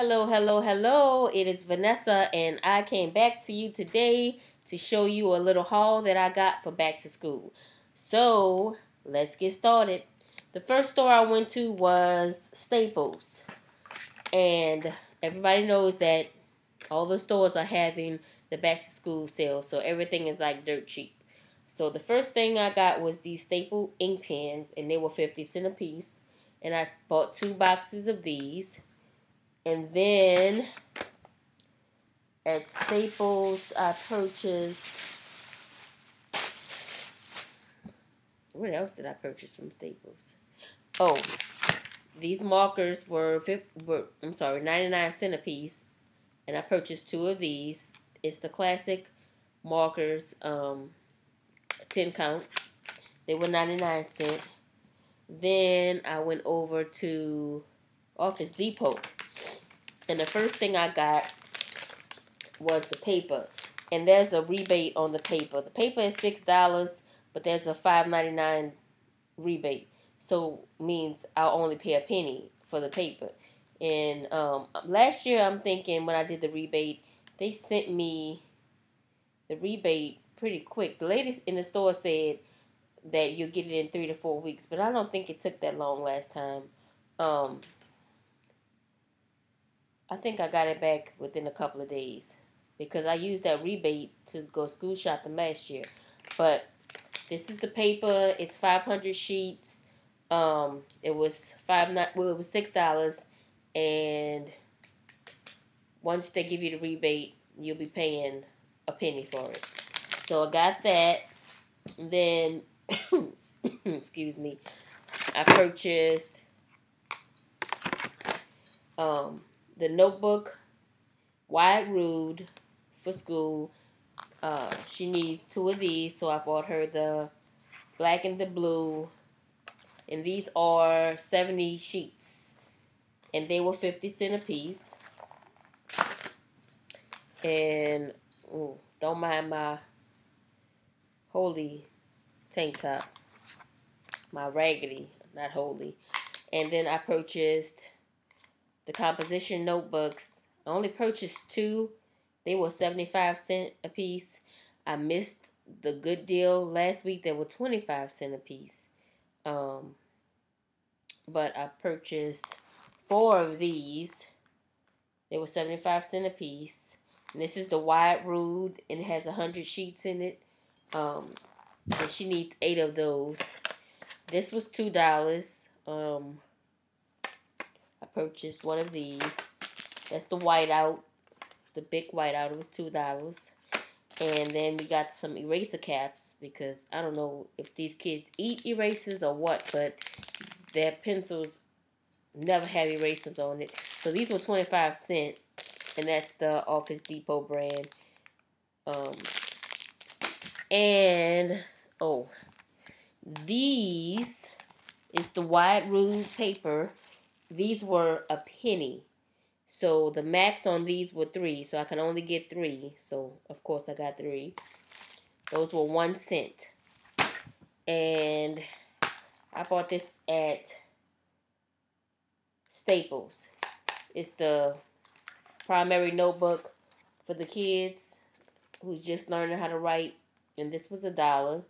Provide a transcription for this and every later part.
Hello, hello, hello. It is Vanessa, and I came back to you today to show you a little haul that I got for back to school. So, let's get started. The first store I went to was Staples. And everybody knows that all the stores are having the back to school sale, so everything is like dirt cheap. So the first thing I got was these staple ink pens, and they were 50 cent a piece. And I bought two boxes of these. And then at Staples, I purchased. What else did I purchase from Staples? Oh, these markers were, 50, were I'm sorry, 99 cent a piece. And I purchased two of these. It's the classic markers. Um, 10 count. They were 99 cent. Then I went over to Office Depot. And the first thing I got was the paper. And there's a rebate on the paper. The paper is $6, but there's a $5.99 rebate. So means I'll only pay a penny for the paper. And um, last year, I'm thinking when I did the rebate, they sent me the rebate pretty quick. The lady in the store said that you'll get it in three to four weeks, but I don't think it took that long last time. Um, I think I got it back within a couple of days because I used that rebate to go school shopping last year. But this is the paper. It's 500 sheets. Um, it was five well, it was six dollars, and once they give you the rebate, you'll be paying a penny for it. So I got that. Then, excuse me, I purchased um, the notebook, Wide Rude, for school. Uh, she needs two of these, so I bought her the black and the blue. And these are 70 sheets. And they were 50 cent a piece. And, ooh, don't mind my holy tank top. My raggedy, not holy. And then I purchased the composition notebooks. I only purchased two. They were 75 cent a piece. I missed the good deal last week. They were 25 cent a piece. Um, but I purchased four of these. They were 75 cent a piece. And this is the Wide Rude, and it has 100 sheets in it. Um, and she needs eight of those. This was two dollars. Um, I purchased one of these. That's the whiteout, the big whiteout. It was two dollars. And then we got some eraser caps because I don't know if these kids eat erasers or what, but their pencils never have erasers on it. So these were 25 cent, and that's the Office Depot brand. Um, and, oh, these is the wide rude paper. These were a penny. So the max on these were three. So I can only get three. So, of course, I got three. Those were one cent. And I bought this at Staples. It's the primary notebook for the kids who's just learning how to write and this was a dollar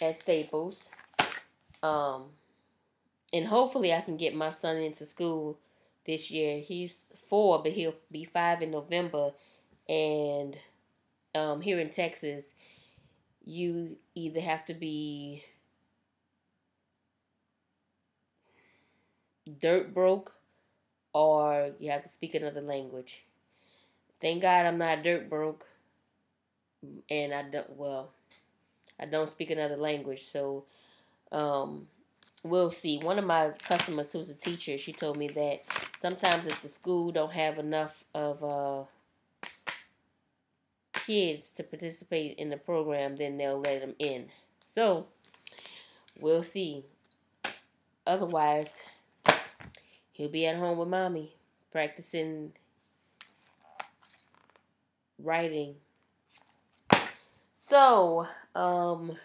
at Staples. Um, and hopefully I can get my son into school this year. He's four, but he'll be five in November. And um, here in Texas, you either have to be dirt broke or you have to speak another language. Thank God I'm not dirt broke, and I don't. Well, I don't speak another language, so um, we'll see. One of my customers, who's a teacher, she told me that sometimes if the school don't have enough of uh, kids to participate in the program, then they'll let them in. So we'll see. Otherwise, he'll be at home with mommy practicing writing. So, um,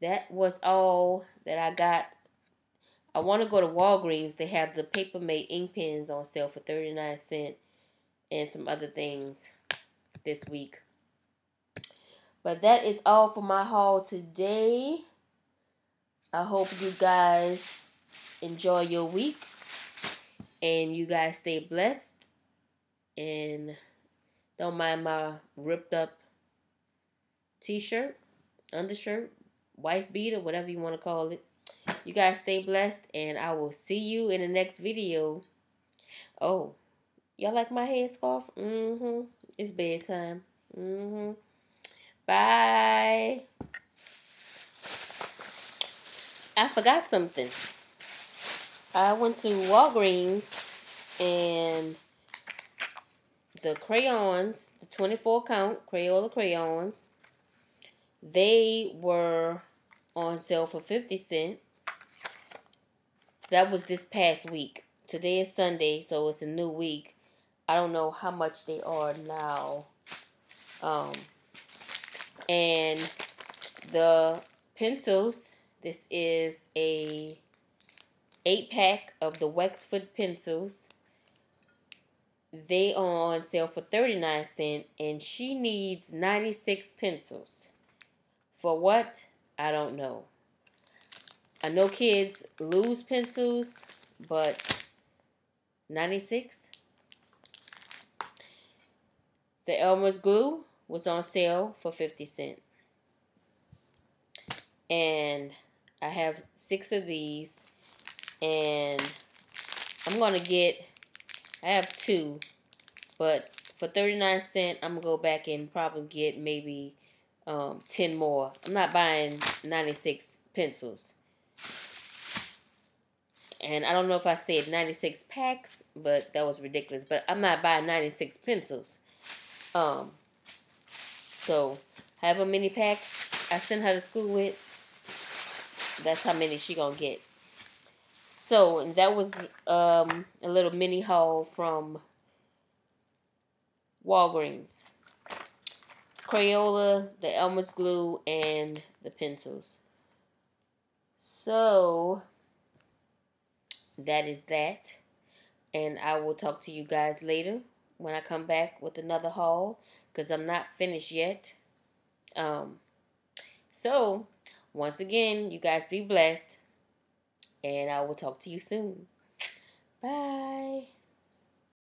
that was all that I got. I want to go to Walgreens. They have the Paper Mate ink pens on sale for 39 cents and some other things this week. But that is all for my haul today. I hope you guys enjoy your week and you guys stay blessed and don't mind my ripped up t-shirt, undershirt, wife beater, or whatever you want to call it. You guys stay blessed, and I will see you in the next video. Oh, y'all like my headscarf? Mm-hmm. It's bedtime. Mm-hmm. Bye. I forgot something. I went to Walgreens and the crayons, the 24 count Crayola crayons, they were on sale for 50 cents. That was this past week. Today is Sunday, so it's a new week. I don't know how much they are now. Um, and the pencils, this is a 8 pack of the Wexford pencils. They are on sale for 39 cents and she needs 96 pencils. For what? I don't know. I know kids lose pencils, but 96? The Elmer's glue was on sale for 50 cents. And I have six of these. And I'm going to get, I have two. But for 39 cents, I'm going to go back and probably get maybe um, 10 more. I'm not buying 96 pencils. And I don't know if I said 96 packs, but that was ridiculous. But I'm not buying 96 pencils. Um, so, however many packs I send her to school with, that's how many she gonna get. So, and that was um, a little mini haul from Walgreens. Crayola, the Elmer's glue, and the pencils. So, that is that. And I will talk to you guys later when I come back with another haul because I'm not finished yet. Um, so, once again, you guys be blessed. And I will talk to you soon. Bye.